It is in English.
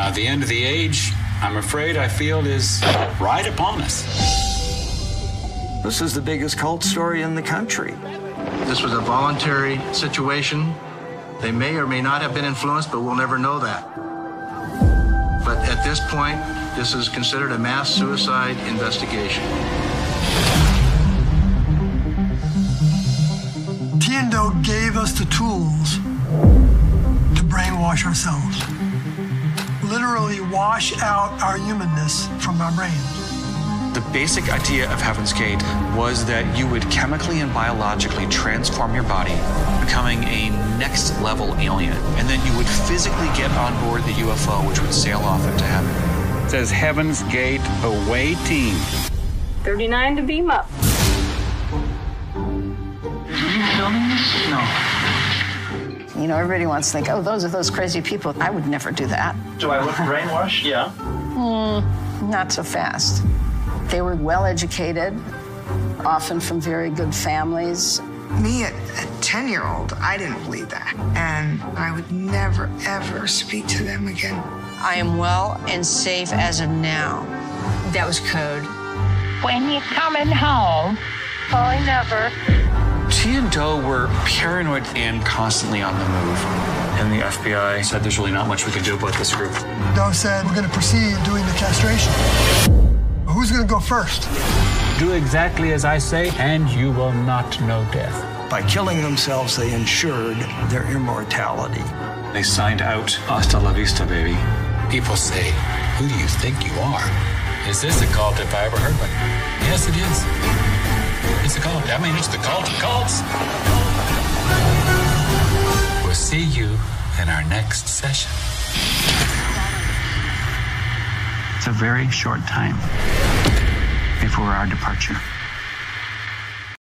Now, the end of the age, I'm afraid I feel is right upon us. This is the biggest cult story in the country. This was a voluntary situation. They may or may not have been influenced, but we'll never know that. But at this point, this is considered a mass suicide investigation. Ti and Do gave us the tools to brainwash ourselves. Literally wash out our humanness from our brains. The basic idea of Heaven's Gate was that you would chemically and biologically transform your body, becoming a next level alien, and then you would physically get on board the UFO, which would sail off into heaven. It says Heaven's Gate away team. 39 to beam up. You know, everybody wants to think, oh, those are those crazy people. I would never do that. Do I look brainwashed? Yeah. Hmm, not so fast. They were well educated, often from very good families. Me, a 10 year old, I didn't believe that. And I would never, ever speak to them again. I am well and safe as of now. That was code. When you coming home? I never. Ti we're paranoid and constantly on the move. And the FBI said there's really not much we can do about this group. Do said, we're going to proceed doing the castration. Who's going to go first? Do exactly as I say, and you will not know death. By killing themselves, they ensured their immortality. They signed out Hasta la vista, baby. People say, Who do you think you are? Is this a cult if I ever heard one? Yes, it is. I mean, it's the cult of cults. We'll see you in our next session. It's a very short time before our departure.